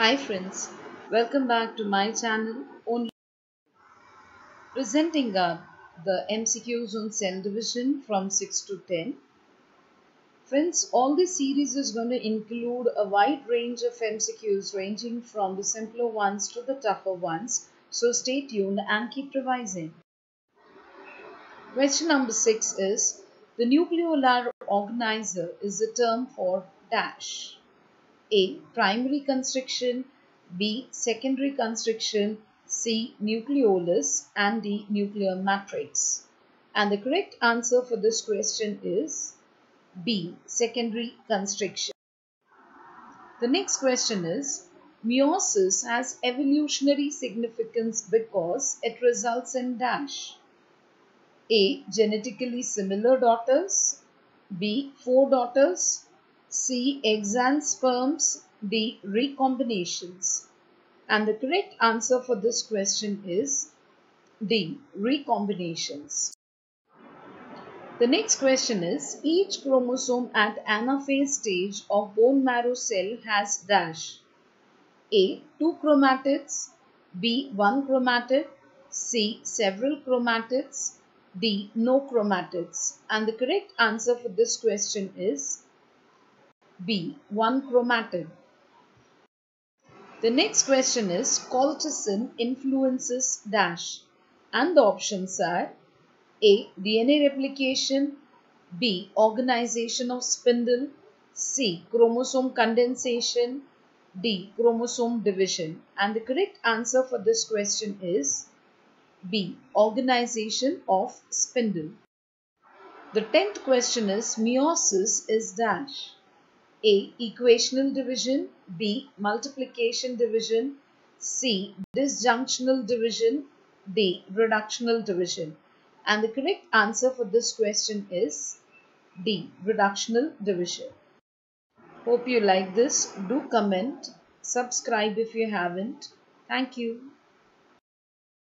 Hi friends, welcome back to my channel only presenting up the MCQs on cell division from 6 to 10. Friends, all this series is going to include a wide range of MCQs ranging from the simpler ones to the tougher ones. So stay tuned and keep revising. Question number 6 is The nucleolar organizer is a term for dash. A. Primary constriction B. Secondary constriction C. Nucleolus and D. Nuclear matrix. And the correct answer for this question is B. Secondary constriction. The next question is Meiosis has evolutionary significance because it results in dash. A. Genetically similar daughters B. Four daughters C. Eggs and sperms. D. Recombinations. And the correct answer for this question is D. Recombinations. The next question is each chromosome at anaphase stage of bone marrow cell has dash. A. Two chromatids. B. One chromatid. C. Several chromatids. D. No chromatids. And the correct answer for this question is B. One chromatid. The next question is colchicine influences dash and the options are A. DNA replication B. Organization of spindle C. Chromosome condensation D. Chromosome division and the correct answer for this question is B. Organization of spindle. The tenth question is meiosis is dash. A. Equational division B. Multiplication division C. Disjunctional division D. Reductional division and the correct answer for this question is D. Reductional division. Hope you like this. Do comment. Subscribe if you haven't. Thank you.